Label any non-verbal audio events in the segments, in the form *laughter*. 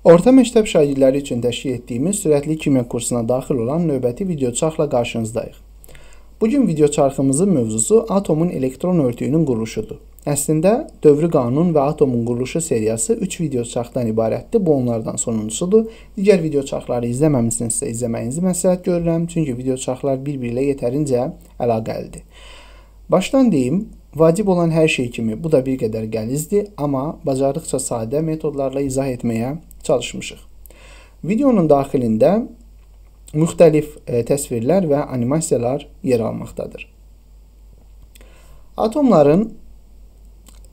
Orta məktəb şagirdləri üçün təşkil etdiyimiz sürətli kimya kursuna daxil olan növbəti videoçarxla qarşınızdayıq. Bu gün videoçarxımızın mövzusu atomun elektron örtüyünün quruluşudur. Əslində, dövrü qanun və atomun quruluşu seriyası 3 videoçarxdan ibarətdir. Bu onlardan sonuncusudur. Digər videoçarxları izləməmisinizsə izləməyinizi məsləhət görürəm, çünki videoçarxlar bir-biri ilə yetərincə əlaqəlidir. Başdan deyim, Vacib olan hər şey kimi bu da bir qədər qəlizdir, amma bacardıqca sadə metodlarla izah etməyə çalışmışıq. Videonun daxilində müxtəlif e, təsvirlər və animasiyalar yer almaqdadır. Atomların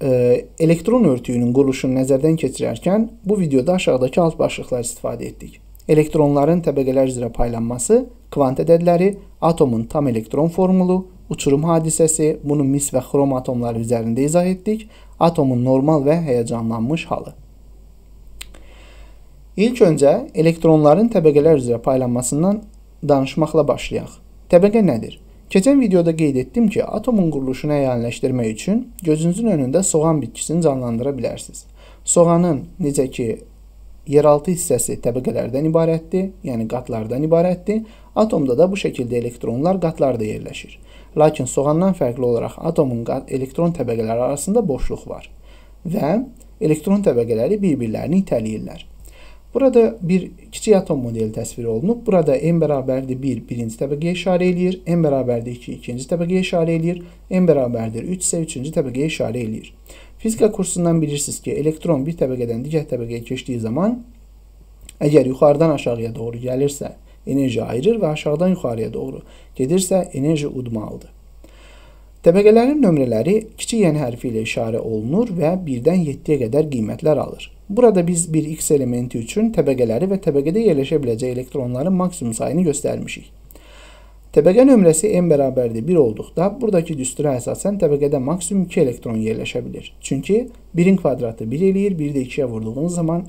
e, elektron örtüyünün quruluşunu nəzərdən keçirərkən bu videoda aşağıdakı alt başlıqlar istifadə etdik. Elektronların təbəqələr üzrə paylanması, kvant ədədləri, atomun tam elektron formulu, uçurum hadisəsi, bunu mis və xrom atomları üzərində izah etdik. Atomun normal və həyəcanlanmış halı. İlk öncə elektronların təbəqələr üzrə paylanmasından danışmaqla başlayaq. Təbəqə nədir? Keçən videoda qeyd etdim ki, atomun quruluşunu əyaniləşdirmək üçün gözünüzün önündə soğan bitkisini canlandıra bilərsiniz. Soğanın necə ki yeraltı hissəsi təbəqələrdən ibarətdir, yəni qatlardan ibarətdir. Atomda da bu şəkildə elektronlar qatlarda yerləşir. Lakin soğandan fərqli olaraq atomun elektron təbəqələri arasında boşluq var və elektron təbəqələri bir-birlərini itələyirlər. Burada bir kiçik atom modeli təsvir olunub. Burada n bərabərdir 1 birinci təbəqəyə işarə eləyir, n bərabərdir 2 ikinci təbəqəyə işarə eləyir, n bərabərdir 3 isə üçüncü təbəqəyə işarə eləyir. Fizika kursundan bilirsiniz ki, elektron bir təbəqədən digər təbəqəyə keçdiyi zaman əgər yuxarıdan aşağıya doğru gəlirsə, enerji ayırır və aşağıdan yuxarıya doğru gedirsə enerji udmalıdır. Təbəqələrin nömrələri kiçik yen hərfi ilə işarə olunur və 1-dən 7-yə qədər qiymətlər alır. Burada biz bir x elementi üçün təbəqələri və təbəqədə yerləşə biləcək elektronların maksimum sayını göstərmişik. Təbəqə nömrəsi n bərabərdir 1 olduqda, buradakı düstura əsasən təbəqədə maksimum 2 elektron yerləşə bilir. Çünki 1-in kvadratı 1 eləyir, 1-i də 2-yə vurduğunuz zaman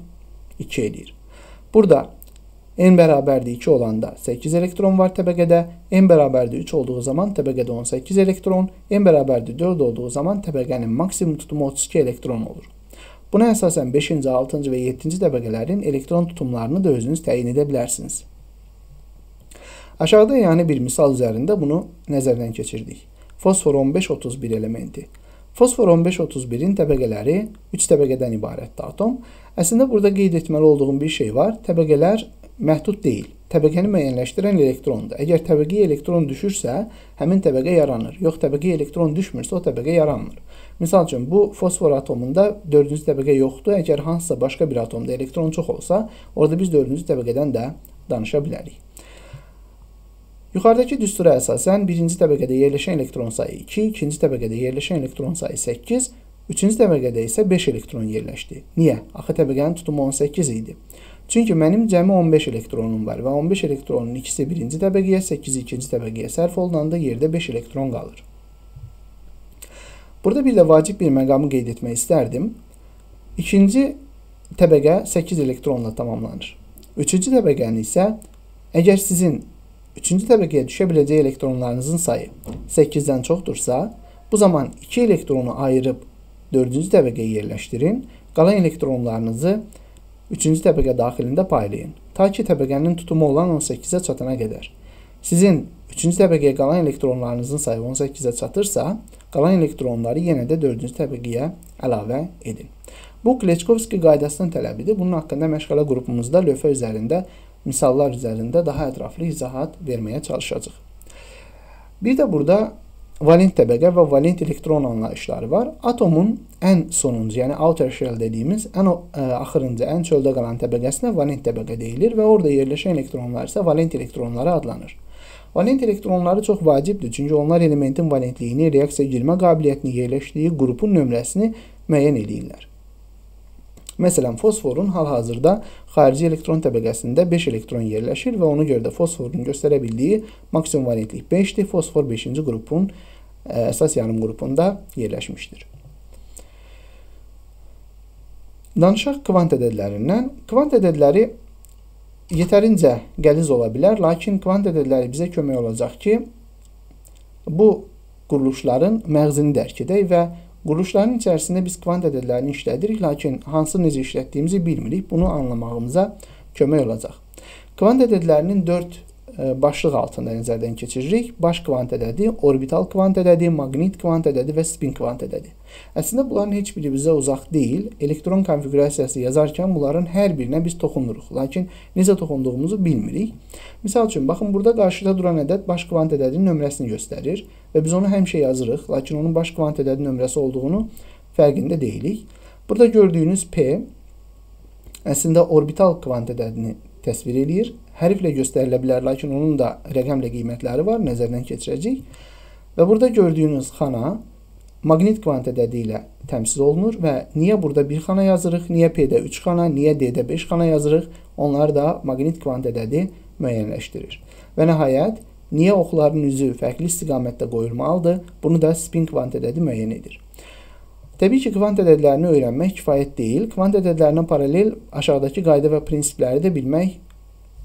2 eləyir. Burada n bərabərdir 2 olanda 8 elektron var təbəqədə, n bərabərdir 3 olduğu zaman təbəqədə 18 elektron, n bərabərdir 4 olduğu zaman təbəqənin maksimum tutumu 32 elektron olur. Buna əsasən 5-ci, 6-cı və 7-ci təbəqələrin elektron tutumlarını da özünüz təyin edə bilərsiniz. Aşağıda yəni bir misal üzərində bunu nəzərdən keçirdik. Fosfor 15-31 elementi. Fosfor 15-31-in təbəqələri 3 təbəqədən ibarətdir atom. Əslində burada qeyd etməli olduğum bir şey var. Təbəqələr məhdud deyil. Təbəqəni müəyyənləşdirən elektrondur. Əgər təbəqəyə elektron düşürsə, həmin təbəqə yaranır. Yox, təbəqəyə elektron düşmürsə, o təbəqə yaranmır. Misal üçün, bu fosfor atomunda 4-cü təbəqə yoxdur. Əgər hansısa başqa bir atomda elektron çox olsa, orada biz 4-cü təbəqədən də danışa bilərik. Yuxarıdakı düstura əsasən birinci təbəqədə yerləşən elektron sayı 2, ikinci təbəqədə yerləşən elektron sayı 8, üçüncü təbəqədə isə 5 elektron yerləşdi. Niyə? Axı təbəqənin tutumu 18 idi. Çünki mənim cəmi 15 elektronum var və 15 elektronun ikisi birinci təbəqəyə, 8 ikinci təbəqəyə sərf olunanda yerdə 5 elektron qalır. Burada bir də vacib bir məqamı qeyd etmək istərdim. İkinci təbəqə 8 elektronla tamamlanır. Üçüncü təbəqəni isə əgər sizin üçüncü təbəqəyə düşə biləcək elektronlarınızın sayı 8-dən çoxdursa, bu zaman 2 elektronu ayırıb 4-cü təbəqəyə yerləşdirin, qalan elektronlarınızı Üçüncü təbəqə daxilində paylayın. Ta ki təbəqənin tutumu olan 18-ə çatana qədər. Sizin üçüncü təbəqəyə qalan elektronlarınızın sayı 18-ə çatırsa, qalan elektronları yenə də dördüncü təbəqəyə əlavə edin. Bu Kleçkovski qaydasının tələbidir. Bunun haqqında məşğələ qrupumuzda lövhə üzərində, misallar üzərində daha ətraflı izahat verməyə çalışacağıq. Bir də burada valent təbəqə və valent elektron anlayışları var. Atomun ən sonuncu, yəni outer shell dediyimiz ən ə, axırıncı, ən çöldə qalan təbəqəsinə valent təbəqə deyilir və orada yerləşən elektronlar isə valent elektronları adlanır. Valent elektronları çox vacibdir, çünki onlar elementin valentliyini, reaksiya girmə qabiliyyətini, yerləşdiyi qrupun nömrəsini müəyyən edirlər. Məsələn, fosforun hal-hazırda xarici elektron təbəqəsində 5 elektron yerləşir və ona görə də fosforun göstərə bildiyi maksimum valentlik 5-dir. Fosfor 5-ci qrupun ə, e, əsas yarım qrupunda yerləşmişdir. Danışaq kvant ədədlərindən. Kvant ədədləri yetərincə qəliz ola bilər, lakin kvant ədədləri bizə kömək olacaq ki, bu quruluşların məğzini dərk edək və Quruluşların içərisində biz kvant ədədlərini işlədirik, lakin hansı necə işlətdiyimizi bilmirik. Bunu anlamağımıza kömək olacaq. Kvant ədədlərinin 4 e, başlıq altında nəzərdən keçiririk. Baş kvant ədədi, orbital kvant ədədi, maqnit kvant ədədi və spin kvant ədədi. Əslində bunların heç biri bizə uzaq deyil. Elektron konfiqurasiyası yazarkən bunların hər birinə biz toxunuruq, lakin necə toxunduğumuzu bilmirik. Misal üçün, baxın burada qarşıda duran ədəd baş kvant ədədinin nömrəsini göstərir və biz onu həmişə yazırıq, lakin onun baş kvant ədədi nömrəsi olduğunu fərqində deyilik. Burada gördüyünüz P əslində orbital kvant ədədini təsvir eləyir. Hərflə göstərilə bilər, lakin onun da rəqəmlə qiymətləri var, nəzərdən keçirəcəyik. Və burada gördüyünüz xana maqnit kvant ədədi ilə təmsil olunur və niyə burada 1 xana yazırıq, niyə P-də 3 xana, niyə D-də 5 xana yazırıq, onlar da maqnit kvant ədədi müəyyənləşdirir. Və nəhayət, niyə oxların üzü fərqli istiqamətdə qoyulmalıdır, bunu da spin kvant ədədi müəyyən edir. Təbii ki, kvant ədədlərini öyrənmək kifayət deyil. Kvant ədədlərinə paralel aşağıdakı qayda və prinsipləri də bilmək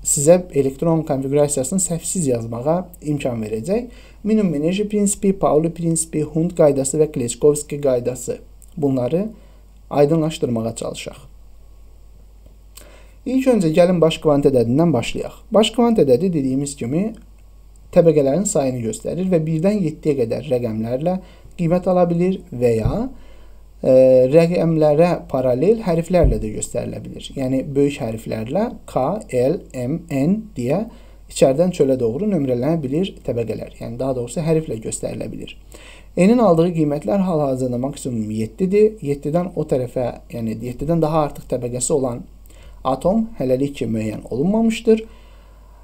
sizə elektron konfiqurasiyasını səhvsiz yazmağa imkan verəcək. Minimum enerji prinsipi, Pauli prinsipi, Hund qaydası və Kleçkovski qaydası. Bunları aydınlaşdırmağa çalışaq. İlk öncə gəlin baş kvant ədədindən başlayaq. Baş kvant ədədi dediyimiz kimi təbəqələrin sayını göstərir və 1-dən 7-yə qədər rəqəmlərlə qiymət ala bilir və ya rəqəmlərə paralel hərflərlə də göstərilə bilir. Yəni böyük hərflərlə K, L, M, N deyə içərdən çölə doğru nömrələnə bilir təbəqələr. Yəni daha doğrusu hərflə göstərilə bilir. N-in aldığı qiymətlər hal-hazırda maksimum 7-dir. 7-dən o tərəfə, yəni 7-dən daha artıq təbəqəsi olan atom hələlik ki müəyyən olunmamışdır.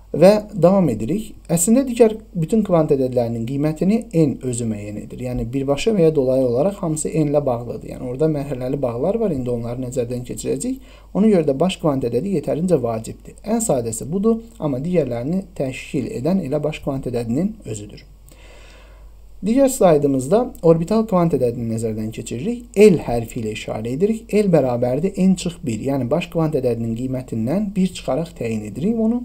Və davam edirik. Əslində digər bütün kvant ədədlərinin qiymətini n özü müəyyən edir. Yəni birbaşa və ya dolayı olaraq hamısı n ilə bağlıdır. Yəni orada mərhələli bağlar var. İndi onları nəzərdən keçirəcəyik. Ona görə də baş kvant ədədi yetərincə vacibdir. Ən sadəsi budur, amma digərlərini təşkil edən elə baş kvant ədədinin özüdür. Digər slaydımızda orbital kvant ədədini nəzərdən keçiririk. L hərfi ilə işarə edirik. L bərabərdir n çıx 1. Yəni baş kvant ədədinin qiymətindən 1 çıxaraq təyin edirik onu.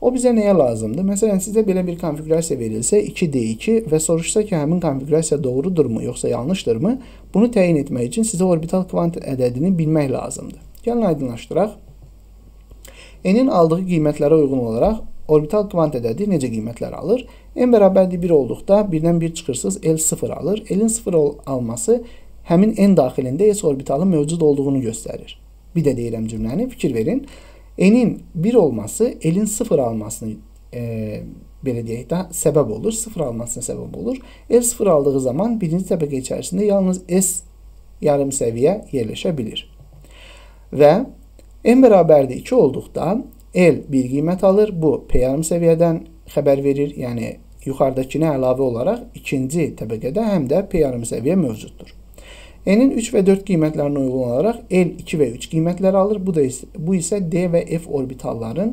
O bizə nəyə lazımdır? Məsələn, sizə belə bir konfiqurasiya verilsə, 2D2 və soruşsa ki, həmin konfiqurasiya doğrudurmu, yoxsa yanlışdırmı? Bunu təyin etmək üçün sizə orbital kvant ədədini bilmək lazımdır. Gəlin aydınlaşdıraq. N-in aldığı qiymətlərə uyğun olaraq orbital kvant ədədi necə qiymətlər alır? N bərabərdir 1 olduqda 1-dən 1 çıxırsız L 0 alır. L-in 0 alması həmin N daxilində S orbitalı mövcud olduğunu göstərir. Bir də deyirəm cümləni, fikir verin n'in 1 olması elin 0 almasını e, belə deyək də səbəb olur. 0 almasına səbəb olur. L 0 aldığı zaman birinci təbəqə içərisində yalnız S yarım səviyyə yerləşə bilir. Və n bərabərdir 2 olduqda L bir qiymət alır. Bu P yarım səviyyədən xəbər verir. Yəni yuxarıdakına əlavə olaraq ikinci təbəqədə həm də P yarım səviyyə mövcuddur. N'in 3 və 4 qiymətlərinə uyğun olaraq L 2 və 3 qiymətləri alır. Bu da bu isə D və F orbitalların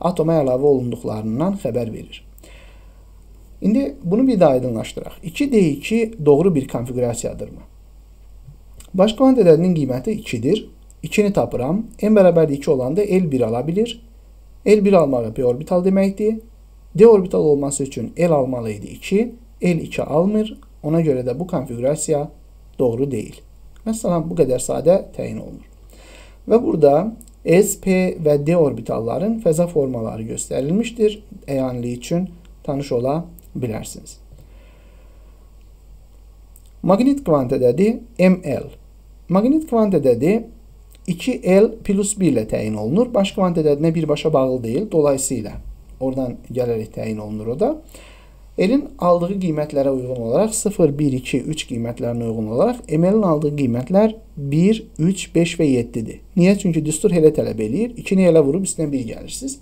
atoma əlavə olunduqlarından xəbər verir. İndi bunu bir də aydınlaşdıraq. 2D2 doğru bir konfiqurasiyadırmı? Baş kvant ədədinin qiyməti 2-dir. 2-ni tapıram. N bərabər 2 olanda L1 ala bilir. L1 almağı P orbital deməkdir. D orbital olması üçün L almalı idi 2. L2 almır. Ona görə də bu konfiqurasiya doğru değil. Mesela bu qədər sadə təyin olunur. Və burada S, P və D orbitalların fəza formaları göstərilmişdir. Əyanlı üçün tanış ola bilərsiniz. Maqnit kvant ədədi ML. Maqnit kvant ədədi 2L plus 1 ilə təyin olunur. Baş kvant ədədinə birbaşa bağlı deyil. Dolayısıyla oradan gələrək təyin olunur o da. L-in aldığı qiymətlərə uyğun olaraq 0, 1, 2, 3 qiymətlərinə uyğun olaraq ML-in aldığı qiymətlər 1, 3, 5 və 7-dir. Niyə? Çünki düstur elə tələb eləyir. 2-ni elə vurub üstünə 1 gəlirsiniz.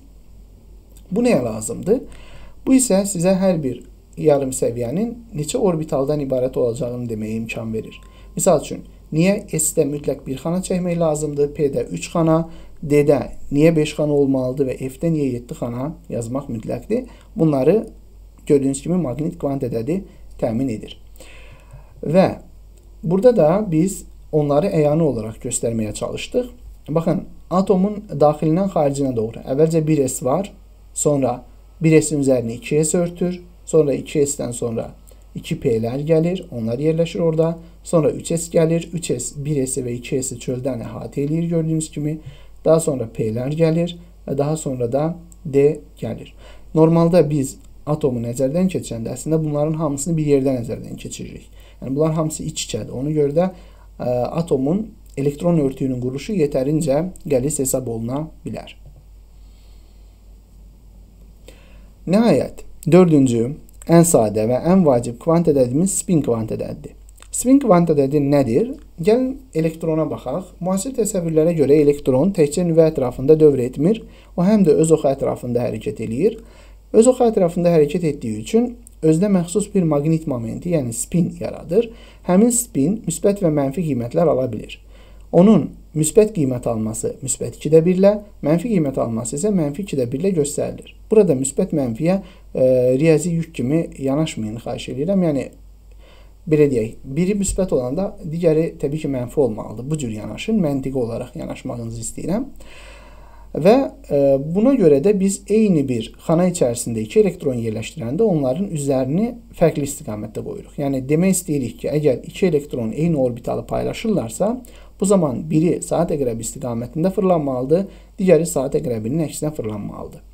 Bu nəyə lazımdır? Bu isə sizə hər bir yarım səviyyənin neçə orbitaldan ibarət olacağını deməyə imkan verir. Misal üçün, niyə S-də mütləq 1 xana çəkmək lazımdır, P-də 3 xana, D-də niyə 5 xana olmalıdır və F-də niyə 7 xana yazmaq mütləqdir? Bunları gördüyünüz kimi maqnit kvant ədədi təmin edir. Və burada da biz onları əyani olaraq göstərməyə çalışdıq. Baxın, atomun daxilindən xaricinə doğru əvvəlcə 1s var, sonra 1s-in üzərini 2s örtür, sonra 2s-dən sonra 2p-lər gəlir, onlar yerləşir orada. Sonra 3s gəlir. 3s, 1s və 2s-i çöldən əhatə eləyir gördüyünüz kimi. Daha sonra P-lər gəlir və daha sonra da D gəlir. Normalda biz atomu nəzərdən keçirəndə əslində bunların hamısını bir yerdə nəzərdən keçiririk. Yəni bunlar hamısı iç-içədir. Ona görə də ə, atomun elektron örtüyünün quruluşu yetərincə qəliz hesab oluna bilər. Nəhayət, dördüncü, ən sadə və ən vacib kvant ədədimiz spin kvant ədədidir. Spin kvant ədədi nədir? Gəlin elektrona baxaq. Müasir təsəvvürlərə görə elektron təkcə nüvə ətrafında dövr etmir, o həm də öz oxu ətrafında hərəkət eləyir. Öz oxu ətrafında hərəkət etdiyi üçün özdə məxsus bir maqnit momenti, yəni spin yaradır. Həmin spin müsbət və mənfi qiymətlər ala bilir. Onun müsbət qiymət alması müsbət 2-də 1 ilə, mənfi qiymət alması isə mənfi 2-də 1 ilə göstərilir. Burada müsbət mənfiyə e, riyazi yük kimi yanaşmayın, xahiş edirəm. Yəni belə deyək, biri müsbət olanda digəri təbii ki, mənfi olmalıdır. Bu cür yanaşın, məntiqi olaraq yanaşmağınızı istəyirəm. Və e, buna görə də biz eyni bir xana içərisində iki elektron yerləşdirəndə onların üzərini fərqli istiqamətdə qoyuruq. Yəni demək istəyirik ki, əgər iki elektron eyni orbitalı paylaşırlarsa, bu zaman biri saat əqrəbi istiqamətində fırlanmalıdır, digəri saat əqrəbinin əksinə fırlanmalıdır.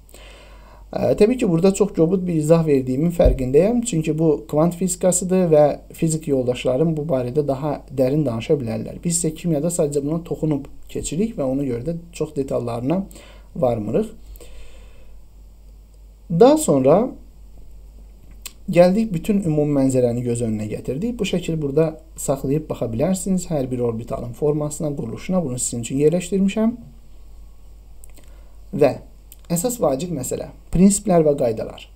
Təbii ki, burada çox kobud bir izah verdiyimin fərqindəyəm. Çünki bu kvant fizikasıdır və fizik yoldaşlarım bu barədə daha dərin danışa bilərlər. Biz isə kimyada sadəcə buna toxunub keçirik və ona görə də çox detallarına varmırıq. Daha sonra gəldik bütün ümumi mənzərəni göz önünə gətirdik. Bu şəkil burada saxlayıb baxa bilərsiniz. Hər bir orbitalın formasına, quruluşuna bunu sizin üçün yerləşdirmişəm. Və Əsas vacib məsələ: prinsiplər və qaydalar.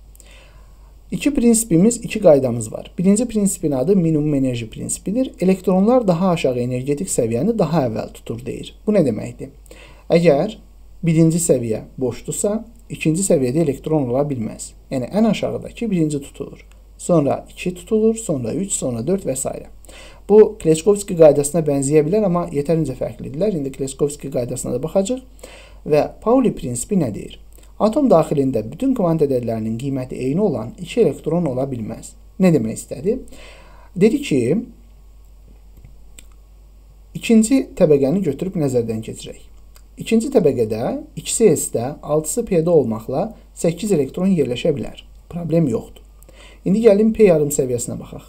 İki prinsipimiz, iki qaydamız var. Birinci prinsipin adı minimum enerji prinsipidir. Elektronlar daha aşağı energetik səviyyəni daha əvvəl tutur deyir. Bu nə deməkdir? Əgər birinci səviyyə boşdursa, ikinci səviyyədə elektron ola bilməz. Yəni ən aşağıdakı birinci tutulur. Sonra 2 tutulur, sonra 3, sonra 4 və s. Bu Kleskovski qaydasına bənzəyə bilər, amma yetərincə fərqlidirlər. İndi Kleskovski qaydasına da baxacağıq. Və Pauli prinsipi nə deyir? Atom daxilində bütün kvant ədədlərinin qiyməti eyni olan 2 elektron ola bilməz. Nə demək istədi? Dedi ki, ikinci təbəqəni götürüb nəzərdən keçirək. İkinci təbəqədə 2-si S-də, 6-sı P-də olmaqla 8 elektron yerləşə bilər. Problem yoxdur. İndi gəlin P yarım səviyyəsinə baxaq.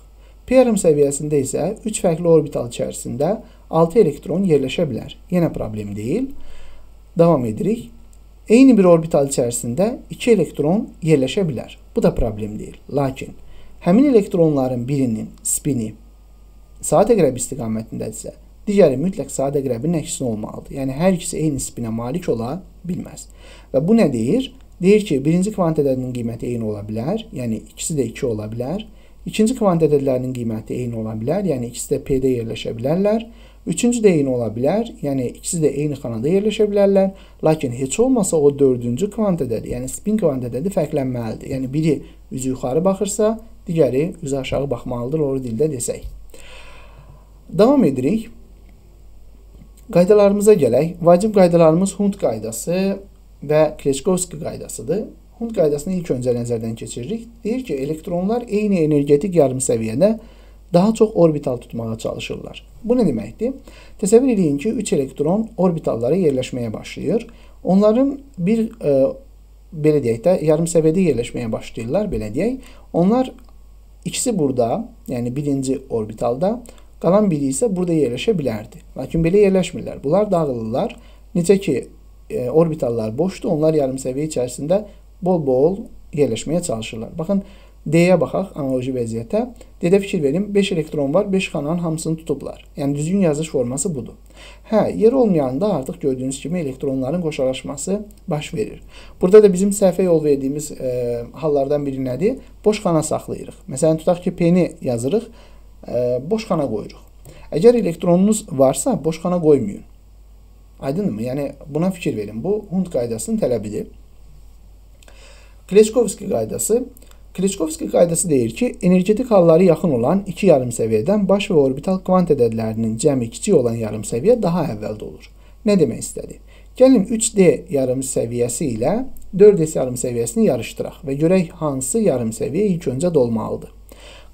P yarım səviyyəsində isə 3 fərqli orbital içərisində 6 elektron yerləşə bilər. Yenə problem deyil. Davam edirik. Eyni bir orbital içərisində 2 elektron yerləşə bilər. Bu da problem deyil. Lakin həmin elektronların birinin spini saat əqrəbi istiqamətindədirsə, digəri mütləq saat əqrəbinin əksinə olmalıdır. Yəni hər ikisi eyni spinə malik ola bilməz. Və bu nə deyir? Deyir ki, birinci kvant ədədinin qiyməti eyni ola bilər, yəni ikisi də 2 ola bilər. İkinci kvant ədədlərinin qiyməti eyni ola bilər, yəni ikisi də P-də yerləşə bilərlər. Üçüncü də eyni ola bilər, yəni ikisi də eyni xanada yerləşə bilərlər, lakin heç olmasa o dördüncü kvant ədədi, yəni spin kvant ədədi fərqlənməlidir. Yəni biri üzü yuxarı baxırsa, digəri üzü aşağı baxmalıdır, oru dildə desək. Davam edirik. Qaydalarımıza gələk. Vacib qaydalarımız Hund qaydası və Kleskovski qaydasıdır. Hund qaydasını ilk öncə nəzərdən keçiririk. Deyir ki, elektronlar eyni energetik yarım səviyyədə daha çox orbital tutmağa çalışırlar. Bu nə deməkdir? Təsəvvür edin ki, 3 elektron orbitallara yerləşməyə başlayır. Onların bir e, belə deyək də yarım səviyyədə yerləşməyə başlayırlar, belə deyək. Onlar ikisi burada, yəni birinci orbitalda, qalan biri isə burada yerləşə bilərdi. Lakin belə yerləşmirlər. Bunlar dağılırlar. Necə ki, e, orbitallar boşdur, onlar yarım səviyyə içərisində bol-bol yerləşməyə çalışırlar. Baxın, D-yə baxaq analoji vəziyyətə. D-də fikir verin, 5 elektron var, 5 xananın hamısını tutublar. Yəni düzgün yazılış forması budur. Hə, yer olmayanda artıq gördüyünüz kimi elektronların qoşalaşması baş verir. Burada da bizim səhvə yol verdiyimiz e, hallardan biri nədir? Boş xana saxlayırıq. Məsələn, tutaq ki, P-ni yazırıq, e, boş xana qoyuruq. Əgər elektronunuz varsa, boş xana qoymayın. Aydınmı? Yəni buna fikir verin. Bu Hund qaydasının tələbidir. Kleskovski qaydası Kliçkovski qaydası deyir ki, energetik halları yaxın olan iki yarım səviyyədən baş və orbital kvant ədədlərinin cəmi kiçik olan yarım səviyyə daha əvvəldə olur. Nə demək istədi? Gəlin 3D yarım səviyyəsi ilə 4S yarım səviyyəsini yarışdıraq və görək hansı yarım səviyyə ilk öncə dolmalıdır.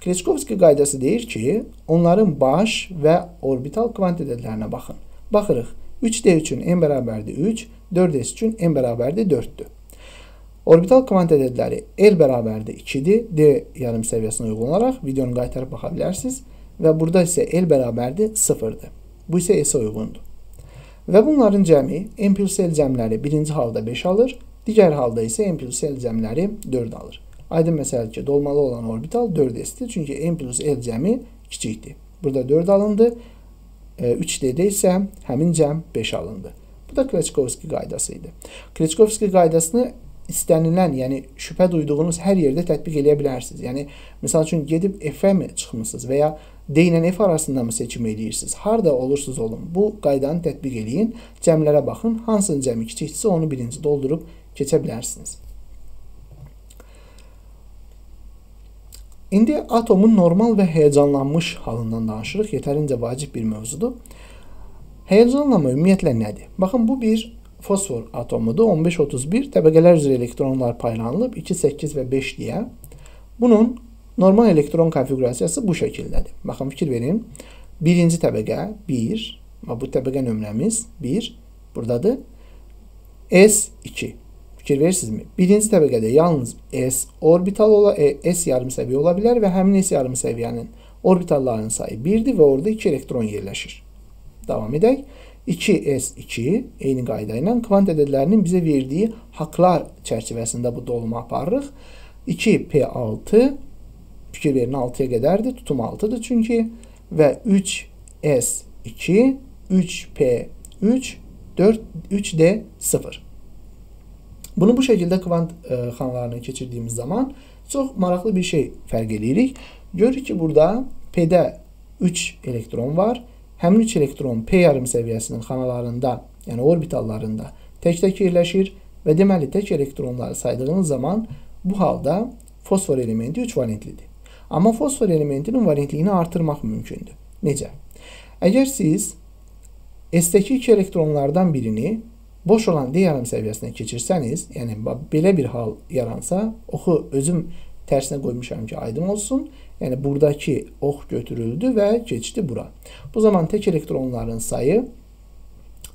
Kreçkovski qaydası deyir ki, onların baş və orbital kvantitələrinə baxın. Baxırıq. 3D üçün n bərabərdir 3, 4S üçün n bərabərdir 4-dür. Orbital kvantitələri L bərabərdir 2-dir. D yarım səviyyəsinə uyğun olaraq videonu qaytarıb baxa bilərsiniz və burada isə L bərabərdir 0-dır. Bu isə S-ə uyğundur. Və bunların cəmi n plus L cəmləri birinci halda 5 alır, digər halda isə n plus L cəmləri 4 alır. Aydın məsələdir ki, dolmalı olan orbital 4s-dir. Çünki n plus l cəmi kiçikdir. Burada 4 alındı. 3D-də e, isə həmin cəm 5 alındı. Bu da Kreçkovski qaydası idi. Kreçkovski qaydasını istənilən, yəni şübhə duyduğunuz hər yerdə tətbiq edə bilərsiniz. Yəni məsəl üçün gedib F-ə mi çıxmısınız və ya D ilə F arasında mı seçim edirsiniz? Harda olursunuz olun. Bu qaydanı tətbiq eləyin. Cəmlərə baxın. Hansının cəmi kiçikdirsə onu birinci doldurub keçə bilərsiniz. İndi atomun normal və həyəcanlanmış halından danışırıq. Yetərincə vacib bir mövzudur. Həyəcanlanma ümumiyyətlə nədir? Baxın, bu bir fosfor atomudur. 15-31 təbəqələr üzrə elektronlar paylanılıb 2, 8 və 5 deyə. Bunun normal elektron konfiqurasiyası bu şəkildədir. Baxın, fikir verin. Birinci təbəqə 1, bu təbəqə nömrəmiz 1, buradadır. S2 fikir verirsinizmi? Birinci təbəqədə yalnız S orbital ola, e, S yarım səviyyə ola bilər və həmin S yarım səviyyənin orbitallarının sayı 1-dir və orada 2 elektron yerləşir. Davam edək. 2S2 eyni qayda ilə kvant ədədlərinin bizə verdiyi haqlar çərçivəsində bu dolumu aparırıq. 2P6 fikir verin 6-ya qədərdir, tutum 6-dır çünki və 3S2 3P3 4 3D0 Bunu bu şəkildə kvant e, xanlarına keçirdiyimiz zaman çox maraqlı bir şey fərq eləyirik. Görürük ki, burada P-də 3 elektron var. Həmin 3 elektron P yarım səviyyəsinin xanalarında, yəni orbitallarında tək-tək yerləşir və deməli tək elektronları saydığınız zaman bu halda fosfor elementi 3 valentlidir. Amma fosfor elementinin valentliyini artırmaq mümkündür. Necə? Əgər siz S-dəki 2 elektronlardan birini boş olan D yarım səviyyəsinə keçirsəniz, yəni belə bir hal yaransa, oxu özüm tərsinə qoymuşam ki, aydın olsun. Yəni buradakı ox götürüldü və keçdi bura. Bu zaman tək elektronların sayı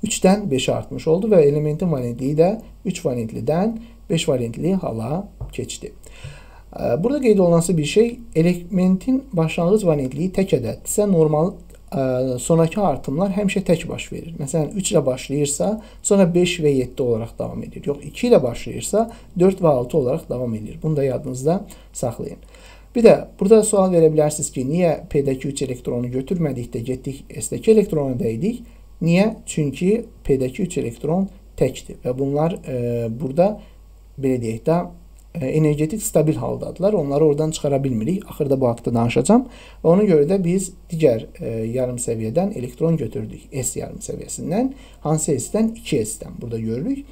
3-dən 5-ə artmış oldu və elementin valentliyi də 3 valentlidən 5 valentli hala keçdi. Burada qeyd olunası bir şey, elementin başlanğıc valentliyi tək ədəddirsə, normal sonrakı artımlar həmişə tək baş verir. Məsələn, 3 ilə başlayırsa, sonra 5 və 7 olaraq davam edir. Yox, 2 ilə başlayırsa, 4 və 6 olaraq davam edir. Bunu da yadınızda saxlayın. Bir də burada sual verə bilərsiniz ki, niyə P-dəki 3 elektronu götürmədik də getdik S-dəki elektrona dəydik? Niyə? Çünki P-dəki 3 elektron təkdir və bunlar e, burada belə deyək də E, energetik stabil haldadılar. Onları oradan çıxara bilmirik. Axırda bu haqqda danışacağam. Ona görə də biz digər e, yarım səviyyədən elektron götürdük. S yarım səviyyəsindən, hansı S-dən? 2S-dən burada görürük.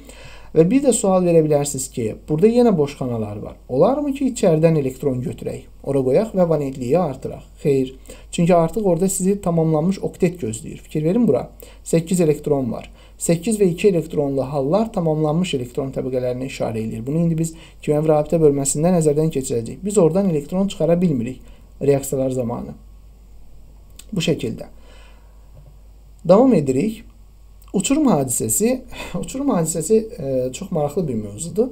Və bir də sual verə bilərsiniz ki, burada yenə boş xanalar var. Olarmı ki, içəridən elektron götürək, ora qoyaq və valentliyi artıraq? Xeyr. Çünki artıq orada sizi tamamlanmış oktet gözləyir. Fikir verin bura. 8 elektron var. 8 və 2 elektronlu hallar tamamlanmış elektron təbəqələrinə işarə edir. Bunu indi biz kimya və rabitə bölməsində nəzərdən keçirəcəyik. Biz oradan elektron çıxara bilmirik reaksiyalar zamanı. Bu şəkildə. Davam edirik. Uçurum hadisəsi, *sighs* uçurum hadisəsi e, çox maraqlı bir mövzudur.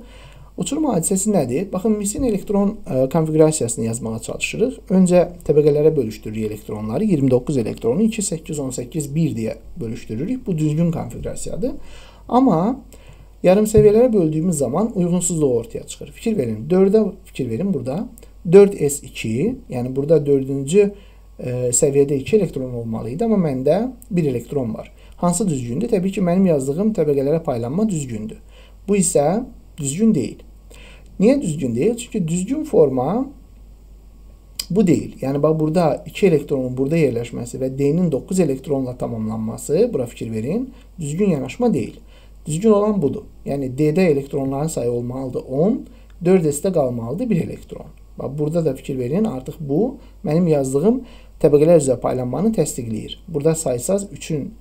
Uçurum hadisəsi nədir? Baxın, misin elektron ə, e, konfiqurasiyasını yazmağa çalışırıq. Öncə təbəqələrə bölüşdürürük elektronları. 29 elektronu 2, 8, 18, 1 deyə bölüşdürürük. Bu düzgün konfiqurasiyadır. Amma yarım səviyyələrə böldüyümüz zaman uyğunsuzluq ortaya çıxır. Fikir verin. 4-ə fikir verin burada. 4s2, yəni burada 4-cü e, səviyyədə 2 elektron olmalı idi, amma məndə 1 elektron var. Hansı düzgündür? Təbii ki, mənim yazdığım təbəqələrə paylanma düzgündür. Bu isə düzgün değil. Niye düzgün değil? Çünkü düzgün forma bu değil. Yani bak burada 2 elektronun burada yerleşmesi ve D'nin 9 elektronla tamamlanması, bura fikir verin, düzgün yanaşma değil. Düzgün olan budur. Yani D'de elektronların sayı olmalıdır 10, 4S'də qalmalıdır 1 elektron. Bak burada da fikir verin, artıq bu mənim yazdığım təbəqələr üzrə paylanmanı təsdiqləyir. Burada saysaz 3-ün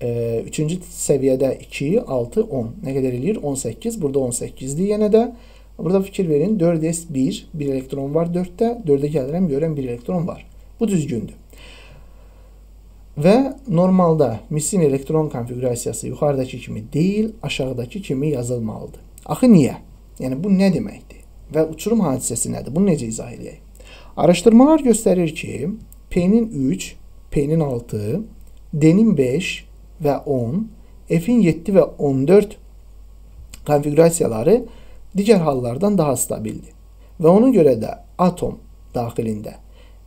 e, üçüncü səviyyədə 2, 6, 10. Nə qədər eləyir? 18. Burada 18-dir yenə də. Burada fikir verin 4s1 bir elektron var 4-də. 4-ə gəlirəm görürəm bir elektron var. Bu düzgündür. Və normalda misin elektron konfiqurasiyası yuxarıdakı kimi deyil, aşağıdakı kimi yazılmalıdır. Axı niyə? Yəni bu nə deməkdir? Və uçurum hadisəsi nədir? Bunu necə izah edək? Araşdırmalar göstərir ki, P-nin 3, P-nin 6, D-nin 5 və 10, F-in 7 və 14 konfiqurasiyaları digər hallardan daha stabildir. Və ona görə də atom daxilində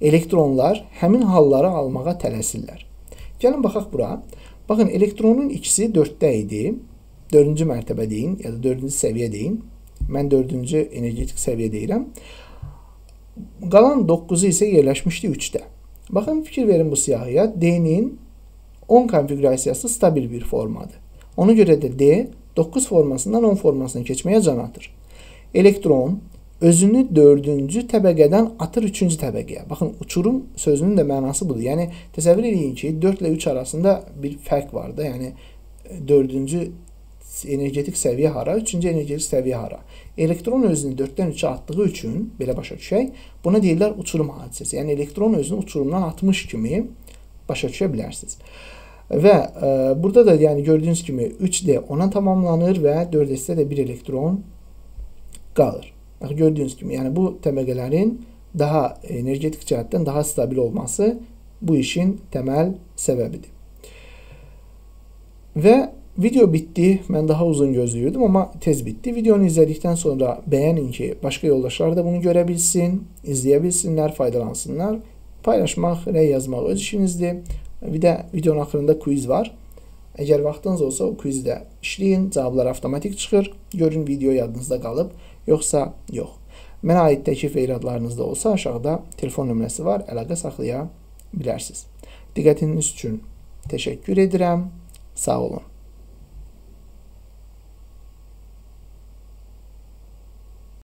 elektronlar həmin halları almağa tələsirlər. Gəlin baxaq bura. Baxın, elektronun ikisi 4-də idi. 4-cü mərtəbə deyin, ya da 4-cü səviyyə deyin. Mən 4-cü energetik səviyyə deyirəm. Qalan 9-u isə yerləşmişdi 3-də. Baxın, fikir verin bu siyahıya. D-nin 10 konfiqurasiyası stabil bir formadır. Ona görə də D 9 formasından 10 formasına keçməyə can atır. Elektron özünü dördüncü təbəqədən atır üçüncü təbəqəyə. Baxın, uçurum sözünün də mənası budur. Yəni təsəvvür edin ki, 4 ilə 3 arasında bir fərq var da. Yəni dördüncü energetik səviyyə hara, üçüncü energetik səviyyə hara. Elektron özünü 4-dən 3-ə atdığı üçün belə başa düşək, buna deyirlər uçurum hadisəsi. Yəni elektron özünü uçurumdan atmış kimi başa düşə bilərsiniz. Və e, burada da yəni gördüyünüz kimi 3D ona tamamlanır və 4S-də də bir elektron qalır. Bax gördüyünüz kimi, yəni bu təbəqələrin daha energetik cəhətdən daha stabil olması bu işin təməl səbəbidir. Və video bitdi. Mən daha uzun gözləyirdim, amma tez bitdi. Videonu izlədikdən sonra bəyənin ki, başqa yoldaşlar da bunu görə bilsin, izləyə bilsinlər, faydalansınlar. Paylaşmaq, rəy yazmaq öz işinizdir. Bir də videonun axırında quiz var. Əgər vaxtınız olsa o quizdə işləyin, cavablar avtomatik çıxır. Görün video yadınızda qalıb yoxsa yox. Mənə aid təklif və iradlarınız da olsa aşağıda telefon nömrəsi var, əlaqə saxlaya bilərsiniz. Diqqətiniz üçün təşəkkür edirəm. Sağ olun.